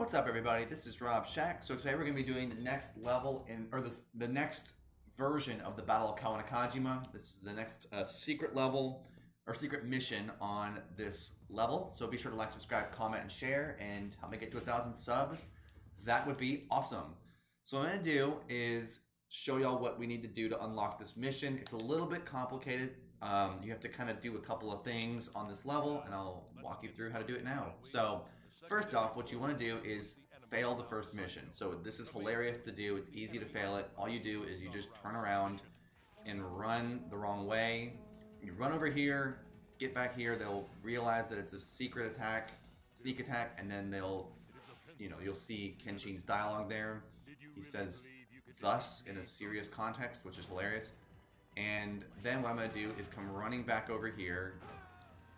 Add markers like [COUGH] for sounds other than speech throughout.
What's up, everybody? This is Rob Shack. So today we're going to be doing the next level in, or this, the next version of the Battle of Kawanakajima. This is the next uh, secret level or secret mission on this level. So be sure to like, subscribe, comment, and share, and help me get to a thousand subs. That would be awesome. So what I'm going to do is show y'all what we need to do to unlock this mission. It's a little bit complicated. Um, you have to kind of do a couple of things on this level, and I'll walk you through how to do it now. So first off, what you want to do is fail the first mission. So this is hilarious to do. It's easy to fail it. All you do is you just turn around and run the wrong way. You run over here, get back here. They'll realize that it's a secret attack, sneak attack, and then they'll, you know, you'll see Kenshin's dialogue there. He says thus in a serious context, which is hilarious. And then what I'm going to do is come running back over here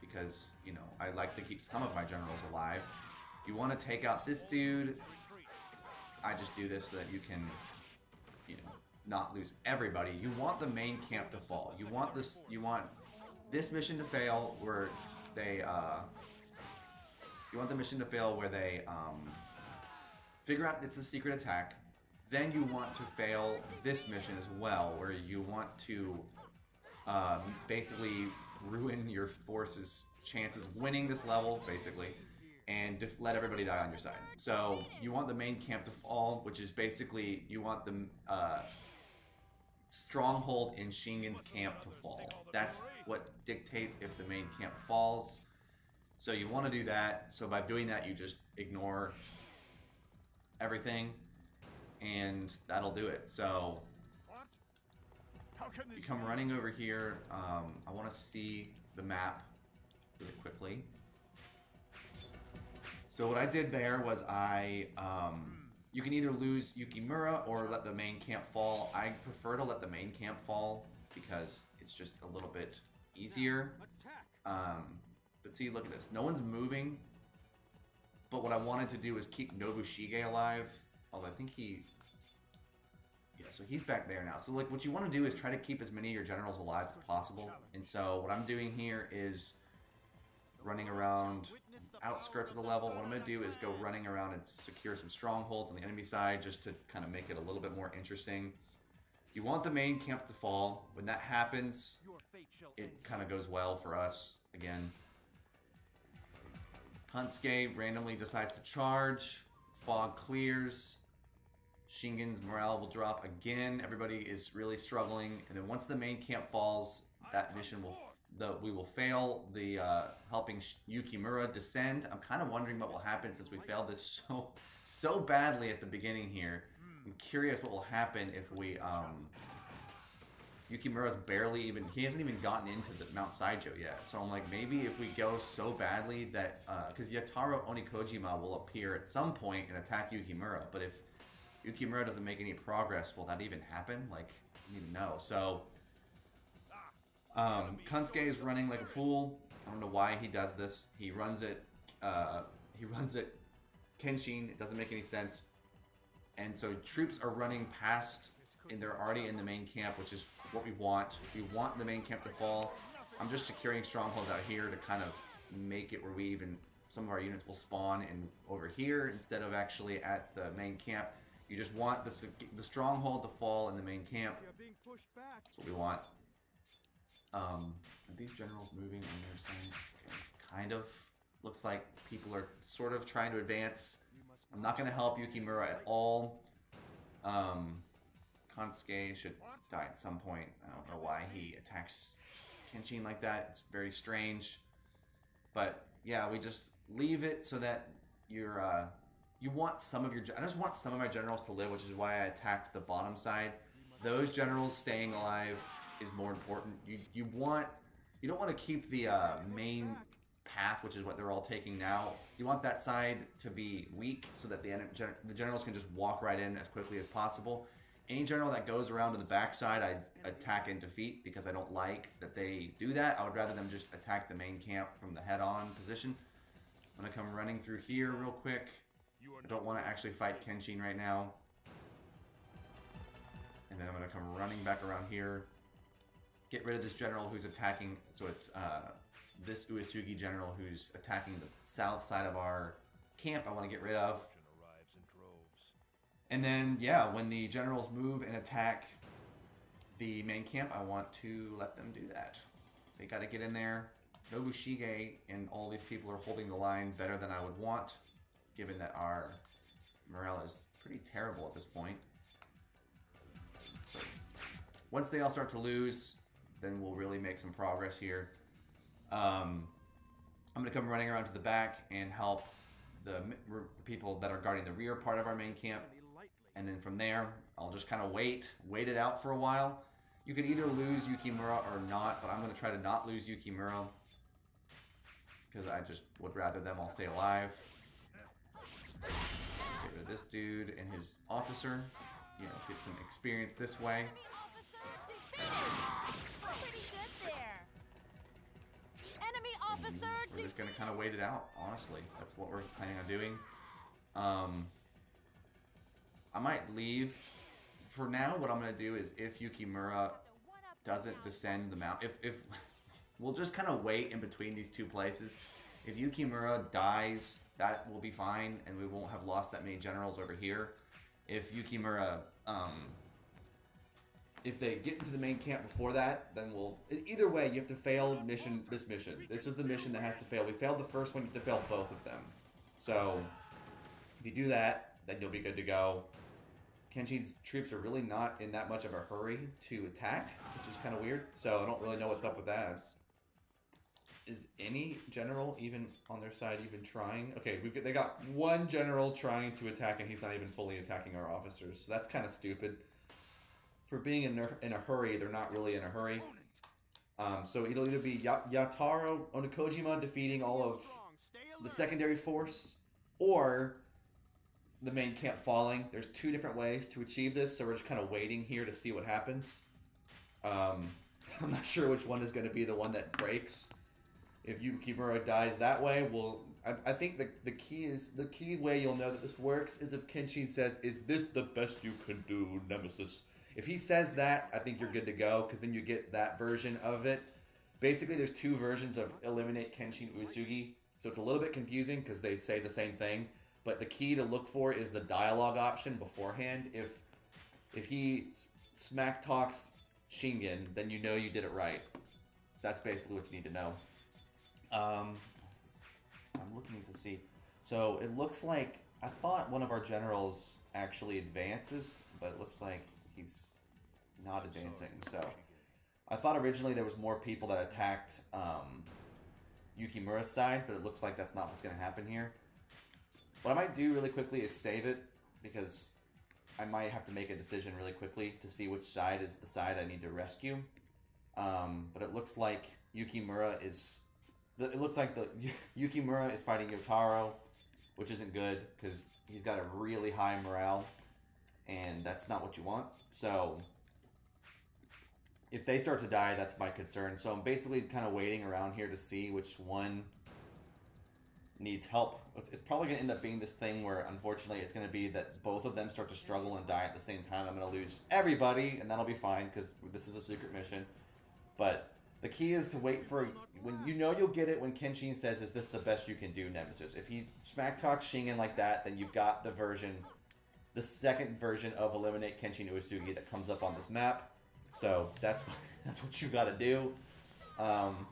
because, you know, I like to keep some of my generals alive. You want to take out this dude. I just do this so that you can, you know, not lose everybody. You want the main camp to fall. You want this, you want this mission to fail where they, uh, you want the mission to fail where they, um, figure out it's a secret attack then you want to fail this mission as well, where you want to um, basically ruin your force's chances winning this level, basically, and let everybody die on your side. So you want the main camp to fall, which is basically you want the uh, stronghold in Shingen's camp to fall. That's what dictates if the main camp falls. So you want to do that. So by doing that, you just ignore everything and that'll do it. So you come running over here. Um, I want to see the map really quickly. So what I did there was I, um, you can either lose Yukimura or let the main camp fall. I prefer to let the main camp fall because it's just a little bit easier. Um, but see, look at this. No one's moving. But what I wanted to do is keep Nobushige alive Although I think he... Yeah, so he's back there now. So, like, what you want to do is try to keep as many of your generals alive as possible. And so, what I'm doing here is running around outskirts of the level. What I'm going to do is go running around and secure some strongholds on the enemy side just to kind of make it a little bit more interesting. You want the main camp to fall. When that happens, it kind of goes well for us again. Kansuke randomly decides to charge. Fog clears. Shingen's morale will drop again. Everybody is really struggling. And then once the main camp falls, that mission will the we will fail the uh, helping Yukimura descend. I'm kind of wondering what will happen since we failed this [LAUGHS] so so badly at the beginning here. I'm curious what will happen if we um, Yukimura's barely even he hasn't even gotten into the Mount Saijo yet. So I'm like maybe if we go so badly that because uh, Yataro Onikojima will appear at some point and attack Yukimura, but if Yukimura doesn't make any progress, will that even happen? Like, to know. So, um, is running like a fool. I don't know why he does this. He runs it, uh, he [LAUGHS] runs it Kenshin. It doesn't make any sense. And so troops are running past, and they're already in the main camp, which is what we want. We want the main camp to fall. I'm just securing strongholds out here to kind of make it where we even, some of our units will spawn in over here instead of actually at the main camp. You just want the, the stronghold to fall in the main camp. That's what we want. Um, are these generals moving on their side? Okay. Kind of. Looks like people are sort of trying to advance. I'm not going to help Yukimura at all. Um, Kansuke should die at some point. I don't know why he attacks Kenshin like that. It's very strange. But yeah, we just leave it so that you're uh, you want some of your I just want some of my generals to live, which is why I attacked the bottom side. Those generals staying alive is more important. You you want you don't want to keep the uh, main path, which is what they're all taking now. You want that side to be weak so that the the generals can just walk right in as quickly as possible. Any general that goes around to the backside, I attack and defeat because I don't like that they do that. I would rather them just attack the main camp from the head-on position. I'm gonna come running through here real quick. I don't want to actually fight Kenshin right now. And then I'm to come running back around here. Get rid of this general who's attacking. So it's uh, this Uesugi general who's attacking the south side of our camp I want to get rid of. And then, yeah, when the generals move and attack the main camp, I want to let them do that. They got to get in there. Nobushige and all these people are holding the line better than I would want, given that our morale is pretty terrible at this point. Once they all start to lose, then we'll really make some progress here. Um, I'm going to come running around to the back and help the, the people that are guarding the rear part of our main camp. And then from there, I'll just kind of wait, wait it out for a while. You can either lose Yukimura or not, but I'm going to try to not lose Yukimura. Because I just would rather them all stay alive. Get rid of this dude and his officer. You know, get some experience this way. We're just gonna kind of wait it out. Honestly, that's what we're planning on doing. Um, I might leave for now. What I'm gonna do is if Yukimura doesn't descend the mount, if if [LAUGHS] we'll just kind of wait in between these two places. If Yukimura dies, that will be fine, and we won't have lost that many generals over here. If Yukimura um, if they get into the main camp before that, then we'll. Either way, you have to fail mission. This mission. This is the mission that has to fail. We failed the first one. You have to fail both of them. So, if you do that, then you'll be good to go. Kenshin's troops are really not in that much of a hurry to attack, which is kind of weird. So I don't really know what's up with that. Is any general even on their side even trying? Okay, got, they got one general trying to attack, and he's not even fully attacking our officers. So that's kind of stupid for being in a, in a hurry, they're not really in a hurry. Um, so it'll either be Yataro Onikojima defeating all of the secondary force, or the main camp falling. There's two different ways to achieve this, so we're just kind of waiting here to see what happens. Um, [LAUGHS] I'm not sure which one is going to be the one that breaks. If Yukimura dies that way, well, I, I think the, the key is the key way you'll know that this works is if Kenshin says, "Is this the best you can do, Nemesis?" If he says that, I think you're good to go because then you get that version of it. Basically, there's two versions of eliminate Kenshin Uesugi, so it's a little bit confusing because they say the same thing. But the key to look for is the dialogue option beforehand. If if he smack talks Shingen, then you know you did it right. That's basically what you need to know. Um, I'm looking to see. So it looks like I thought one of our generals actually advances, but it looks like he's not advancing. So I thought originally there was more people that attacked um, Yukimura's side, but it looks like that's not what's going to happen here. What I might do really quickly is save it because I might have to make a decision really quickly to see which side is the side I need to rescue. Um, but it looks like Yukimura is. The, it looks like the [LAUGHS] Yukimura is fighting Yotaro, which isn't good because he's got a really high morale and that's not what you want. So if they start to die, that's my concern. So I'm basically kind of waiting around here to see which one needs help. It's, probably going to end up being this thing where, unfortunately, it's going to be that both of them start to struggle and die at the same time. I'm going to lose everybody, and that'll be fine because this is a secret mission. But the key is to wait for when you know you'll get it when Kenshin says, "Is this the best you can do, Nemesis?" If he smack talks Shingen like that, then you've got the version the second version of Eliminate Kenshin Uesugi that comes up on this map. So that's what, [LAUGHS] that's what you got to do. Um,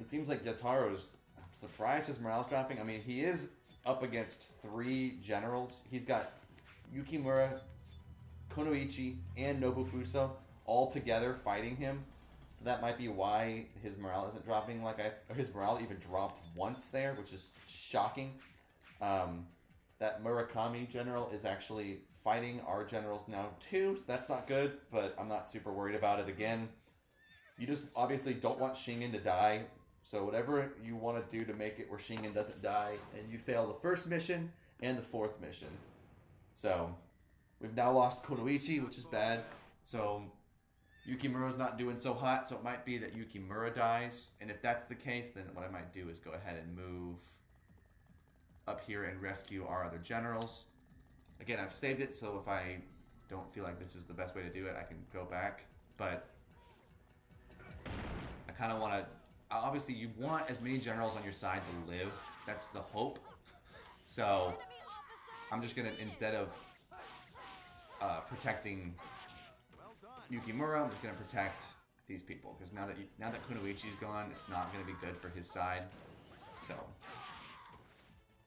it seems like Yotaro's surprised his morale's dropping. I mean, he is up against three generals. He's got Yukimura, Kunoichi, and Nobufusa all together fighting him. So that might be why his morale isn't dropping like I. His morale even dropped once there, which is shocking. Um, that Murakami general is actually fighting our generals now too, so that's not good, but I'm not super worried about it again. You just obviously don't want Shingen to die, so whatever you want to do to make it where Shingen doesn't die, and you fail the first mission and the fourth mission. So, we've now lost Kunoichi, which is bad, so Yukimura's not doing so hot, so it might be that Yukimura dies, and if that's the case, then what I might do is go ahead and move up here and rescue our other generals. Again, I've saved it, so if I don't feel like this is the best way to do it, I can go back. But I kind of want to... Obviously, you want as many generals on your side to live. That's the hope. [LAUGHS] So I'm just gonna instead of uh, protecting Yukimura, I'm just gonna protect these people because now that now that Kunoichi's gone, it's not gonna be good for his side. So,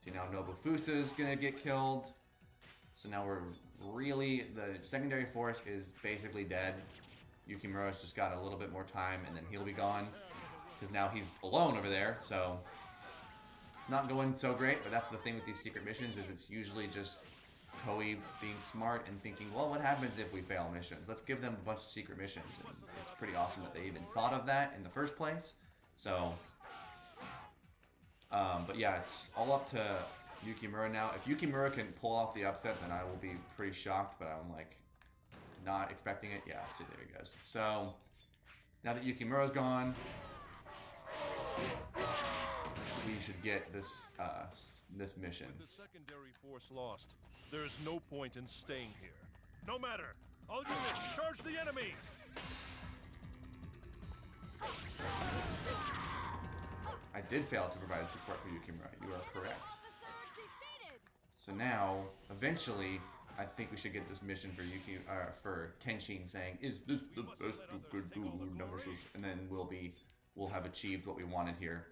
see now Nobufusa is gonna get killed. So now we're really the secondary force is basically dead. Yukimura's just got a little bit more time, and then he'll be gone because now he's alone over there. So it's not going so great. But that's the thing with these secret missions is it's usually just Koei being smart and thinking, well, what happens if we fail missions? Let's give them a bunch of secret missions. And it's pretty awesome that they even thought of that in the first place. So, um, but yeah, it's all up to Yukimura now. If Yukimura can pull off the upset, then I will be pretty shocked. But I'm like not expecting it. Yeah, see, there he goes. So now that Yukimura's gone, we should get this uh, this mission. With the secondary force lost, there is no point in staying here. No matter. All units, charge the enemy! Did fail to provide support for Yukimura. You are correct. So now, eventually, I think we should get this mission for Yuki, uh, for Kenshin saying, "Is this the best you could do, Nemesis?" And then we'll be, we'll have achieved what we wanted here.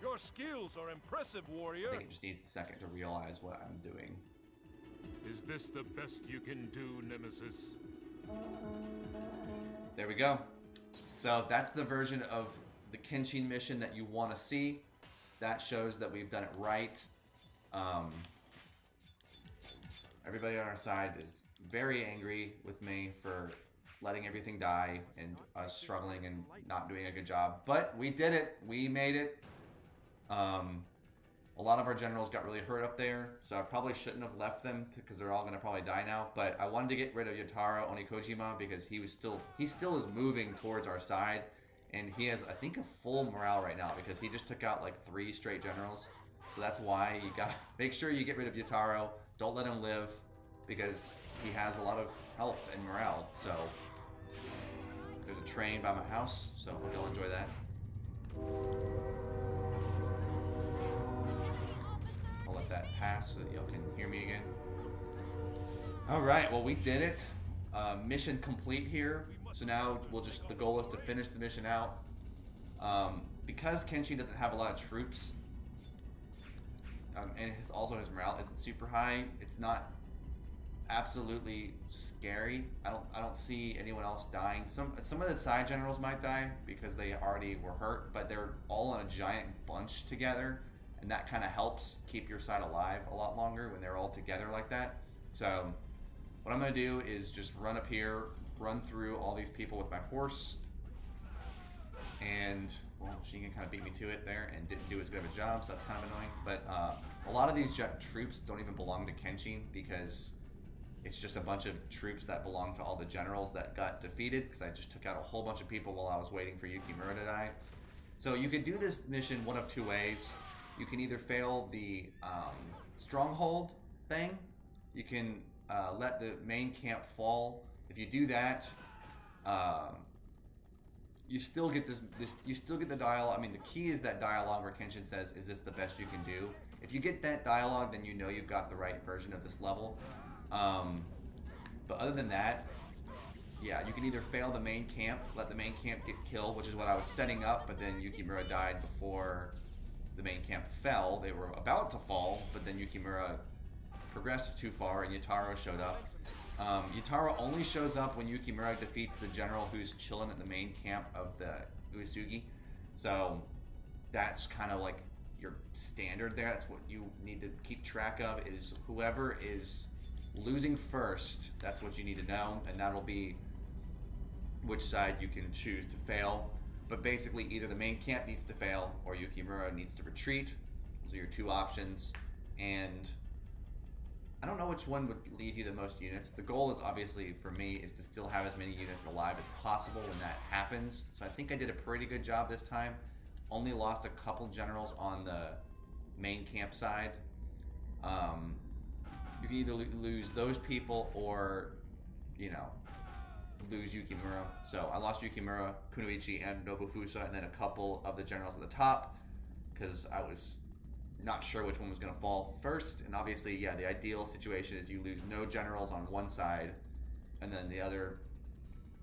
Your skills are impressive, warrior. I think it just needs a second to realize what I'm doing. Is this the best you can do, Nemesis? There we go. So that's the version of the Kenshin mission that you want to see. That shows that we've done it right. Um, everybody on our side is very angry with me for letting everything die and us struggling and not doing a good job. But we did it. We made it. Um, a lot of our generals got really hurt up there, so I probably shouldn't have left them because they're all going to probably die now. But I wanted to get rid of Yotaro Onikojima because he was still he still is moving towards our side, and he has I think a full morale right now because he just took out like three straight generals. So that's why you got to [LAUGHS] make sure you get rid of Yotaro. Don't let him live because he has a lot of health and morale. So there's a train by my house, so hope you'll enjoy that. So that y'all can hear me again. All right, well we did it. Uh, mission complete here. So now we'll just the goal is to finish the mission out. Um, because Kenshin doesn't have a lot of troops, um, and his also his morale isn't super high. It's not absolutely scary. I don't I don't see anyone else dying. Some some of the side generals might die because they already were hurt, but they're all in a giant bunch together, and that kind of helps keep your side alive a lot longer when they're all together like that. So what I'm gonna do is just run up here, run through all these people with my horse, and well, Shingen kind of beat me to it there and didn't do as good of a job, so that's kind of annoying. But uh, a lot of these troops don't even belong to Kenshin because it's just a bunch of troops that belong to all the generals that got defeated because I just took out a whole bunch of people while I was waiting for Yukimura to die. So you could do this mission one of two ways. You can either fail the um, stronghold thing. You can uh, let the main camp fall. If you do that, um, you still get this, this. You still get the dialogue. I mean, the key is that dialogue where Kenshin says, "Is this the best you can do?" If you get that dialogue, then you know you've got the right version of this level. Um, but other than that, yeah, you can either fail the main camp, let the main camp get killed, which is what I was setting up, but then Yukimura died before the main camp fell. They were about to fall, but then Yukimura progressed too far and Yutaro showed up. Um, Yutaro only shows up when Yukimura defeats the general who's chilling at the main camp of the Uesugi. So that's kind of like your standard there. That's what you need to keep track of is whoever is losing first, that's what you need to know, and that'll be which side you can choose to fail. But basically, either the main camp needs to fail or Yukimura needs to retreat. Those are your two options. And I don't know which one would leave you the most units. The goal is obviously for me is to still have as many units alive as possible when that happens. So I think I did a pretty good job this time. Only lost a couple generals on the main camp side. Um, you can either lose those people or, you know, lose Yukimura. So I lost Yukimura, Kunoichi, and Nobufusa, and then a couple of the generals at the top because I was not sure which one was going to fall first. And obviously, yeah, the ideal situation is you lose no generals on one side, and then the other,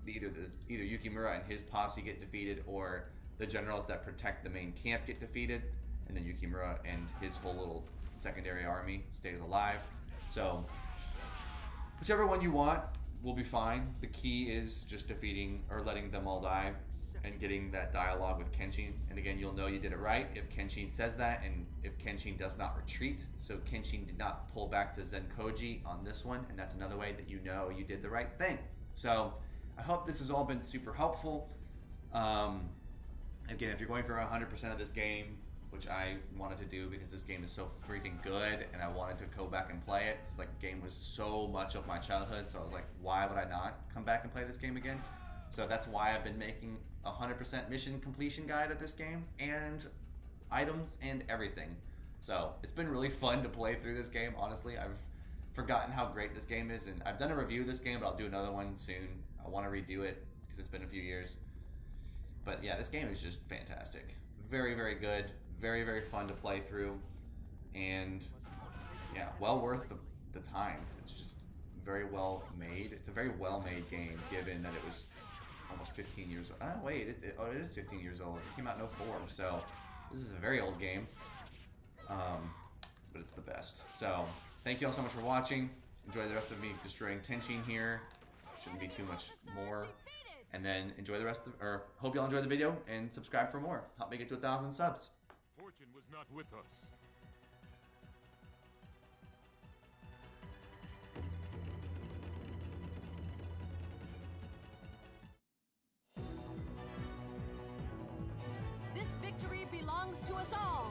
either the either Yukimura and his posse get defeated, or the generals that protect the main camp get defeated, and then Yukimura and his whole little secondary army stays alive. So, whichever one you want will be fine. The key is just defeating or letting them all die and getting that dialogue with Kenshin. And again, you'll know you did it right if Kenshin says that and if Kenshin does not retreat. So Kenshin did not pull back to Zenkoji on this one, and that's another way that you know you did the right thing. So I hope this has all been super helpful. Um, again, if you're going for 100% of this game, which I wanted to do because this game is so freaking good and I wanted to go back and play it. It's like game was so much of my childhood, so I was like, why would I not come back and play this game again? So that's why I've been making a 100% mission completion guide of this game and items and everything. So it's been really fun to play through this game, honestly. I've forgotten how great this game is, and I've done a review of this game, but I'll do another one soon. I want to redo it because it's been a few years. But yeah, this game is just fantastic. Very, very good very very fun to play through, and yeah, well worth the, the time. It's just very well made. It's a very well made game, given that it was almost 15 years. old. Oh wait, it's, it, oh, it is 15 years old. It came out in 04, so this is a very old game. Um, but it's the best. So thank you all so much for watching. Enjoy the rest of me destroying Kenshin here. Shouldn't be too much more. And then enjoy the rest of, or hope y'all enjoy the video and subscribe for more. Help me get to a thousand subs. Fortune was not with us. This victory belongs to us all.